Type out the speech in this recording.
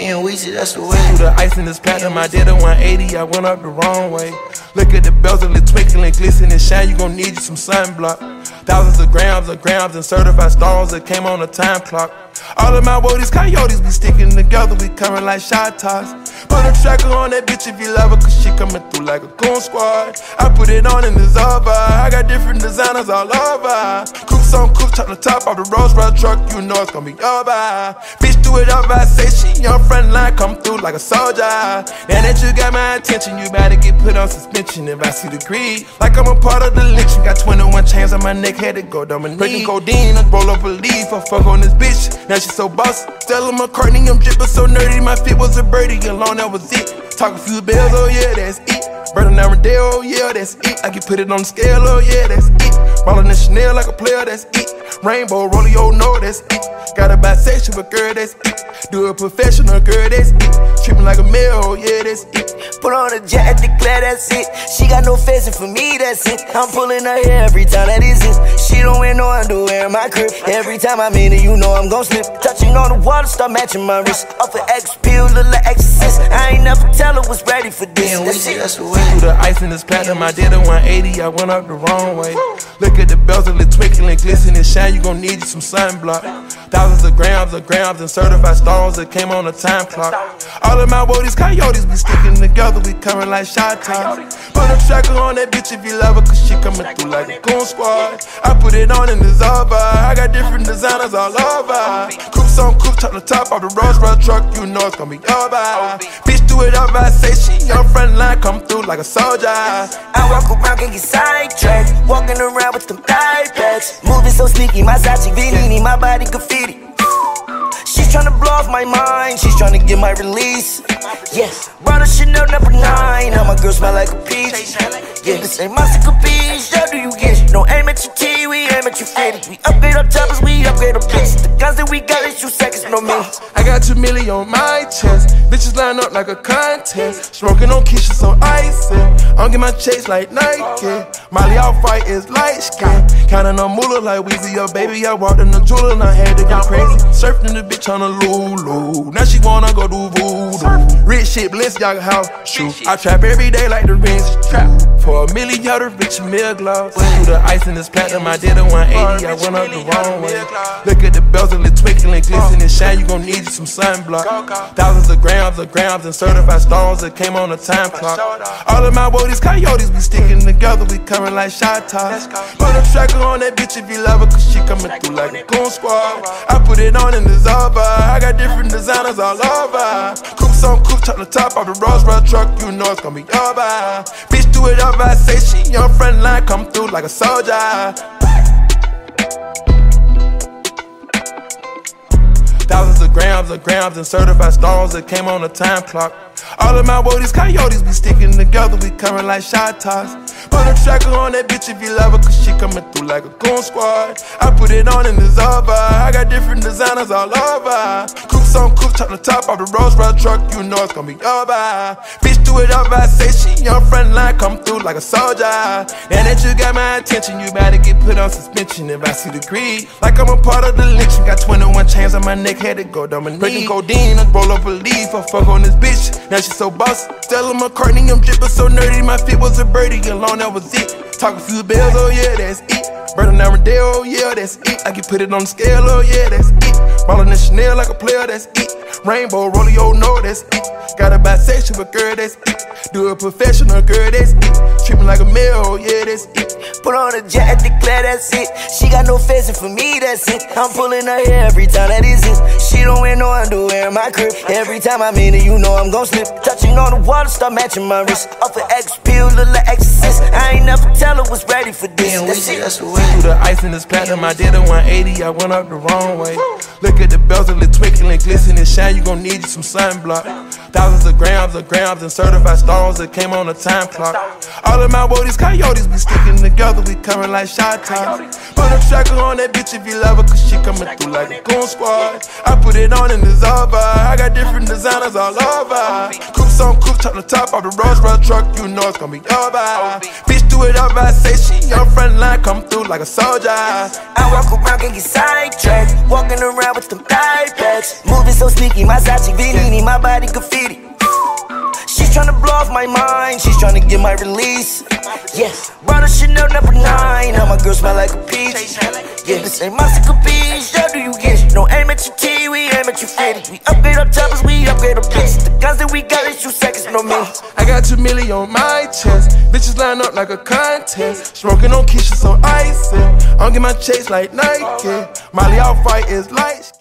Me and Weezy, that's the way. Through the ice in this platinum, I did a 180, I went up the wrong way. Look at the bezel, it twinkling, glistening, and shine, you gon' need you some sunblock. Thousands of grams of grams and certified stones that came on a time clock. All of my woodies, coyotes be sticking together, we coming like shot toss. Put a tracker on that bitch if you love her, cause she coming through like a goon squad. I put it on in the Zava, I got different designers all over. Coops on coops, top the top off the Rolls Royce truck, you know it's gonna be over. Bitch, do it up, I say she on front line, come through like a soldier. Now that you got my attention, you better get put on suspension if I see the greed. Like I'm a part of the lynching, got 21 chains on my neck, had to go down my knee. Breaking codeine, I roll up a leaf, I fuck on this bitch. Now she so boss. Stella McCartney, I'm drippin' so nerdy, my fit was a birdie, alone that was it. Talk a few bells, oh yeah, that's it. Burning down Rodeo, oh yeah, that's it. I can put it on the scale, oh yeah, that's it. Ballin' the Chanel like a player, that's it. Rainbow, rolling, oh no, that's it. Got a bisexual girl, that's it. Do a professional girl, that's it. Treat me like a male, oh yeah, that's it. Put on a jet, declare that's it. She got no face, and for me, that's it. I'm pulling her hair every time that is it. She don't wear no underwear in my crib. Every time I'm in it, you know I'm gon' slip. Touching on the water, start matching my wrist. Off of X pill, little exorcist. I ain't never tell her was ready for this. Me and That's Weezy, it. that's the way. Through the ice in this platinum, I did a 180, I went up the wrong way. Look at the bezel, it twinkling, glistening, shine, you gon' need you some sunblock. Thousands of grams of grams and certified stones that came on a time clock. All of my woodies, coyotes be sticking together, we coming like shot tops. Put a tracker on that bitch if you love her, cause she coming through like a goon squad. I put it on in the Zava, I got different designers all over. On coops, top the top of the Rolls Royce truck, you know it's gonna be over. Bitch, do it up, I say she on front line, come through like a soldier. I walk around, can get sidetracked. Walking around with them thigh packs. Moving so sneaky, my Sachi Villini, my body graffiti. She's trying to blow off my mind, she's trying to get my release. Yes, brought a Chanel number nine. Now my girl smell like a peach. Yeah, this ain't my sick peach. How do you get? No aim at your T, we aim at your fitted. We upgrade our choppers, we upgrade no minutes. I got two million on my chest. Bitches line up like a contest. Smoking on Keisha, so icy. I'm get my chase like Nike. Molly off fight is light skin. Counting on moolah like Weezy, your baby. I walked in the jeweler and I had to go crazy. Surfing the bitch on a Lulu. Now she wanna go do voodoo. Rich shit, Balenciaga house. Shoot. I trap every day like the rings trap. For a million, y'all the rich meal gloves. Through the ice in this platinum, I did a 180. I went up the wrong way. Look at the bells and the bezel, it twinkling, glistening, shine. You gon' need you some sunblock. Thousands of grams of grams and certified stones that came on a time clock. All of my woodies, coyotes be sticking together, we coming like shot toss. Put a tracker on that bitch if you love her, cause she coming through like a goon squad. I put it on in the Zava, I got different designers all over. Coops on coops, top the top off the Rolls Royce truck, you know it's gonna be over. Bitch, do it up, I say she on front line, come through like a soldier. Grams of grams and certified stones that came on the time clock. All of my woodies, coyotes be sticking together, we coming like shot toss. Put a tracker on that bitch if you love her, cause she coming through like a goon squad. I put it on in the Zava, I got different designers all over. Coops on coops, top the top off the Rolls Royce truck, you know it's gonna be over. Bitch, do it up, I say she on front line, come through like a soldier. Now that you got my attention, you better get put on suspension if I see the greed. Like I'm a part of the lynching, got 21 chains on my neck, had to go down my knee. Breaking codeine, I roll up a leaf, I fuck on this bitch. Now she so boss. Stella McCartney, I'm drippin' so nerdy, my fit was a birdie, alone that was it. Talk a few bells, oh yeah, that's it. Down Rodeo, oh yeah, that's it. I can put it on the scale, oh yeah, that's it. Ballin' the Chanel like a player, that's it. Rainbow, rolling, oh no, that's it. Got a bisexual girl, that's it. Do a professional girl, that's it. Put on a jet, declare that's it. She got no face, and for me, that's it. I'm pulling her hair every time that is it. She don't wear no underwear in my crib. Every time I'm in it, you know I'm gon' slip. Touching on the water, start matching my wrist. Off of X pill, little exorcist. I ain't never tell her was ready for this. Weezy, it. way. Through the ice in this platinum, I did a 180, I went up the wrong way. Look at the bells, it twinkling, glistening, shine, you gon' need you some sunblock. Thousands of grams of grams and certified stones that came on a time clock. All of my woodies, coyotes be together, we coming like shot tops. Put a tracker on that bitch if you love her, cause she coming through like a goon squad. I put it on in the Zava, I got different designers all over. Coops on coops, top the top off the Rolls Royce truck, you know it's gonna be over. Bitch, do it up, I say she on front line, come through like a soldier. I walk around, can get sidetracked. Walking around with them thigh pads. Moving so sneaky, Masachi, Vinini, my body graffiti. Off my mind, she's trying to get my release. Yes, brought a Chanel number nine, now my girl smell like a peach. Yeah, this ain't my peach, how do you get? No aim at your T, we aim at your fitty. We upgrade our choppers, we upgrade our bitches. The guns that we got is two seconds, no minutes. I got two million on my chest, bitches line up like a contest. Smoking on Keisha, so icy. I don't get my chase like Nike. Molly, all fight is light.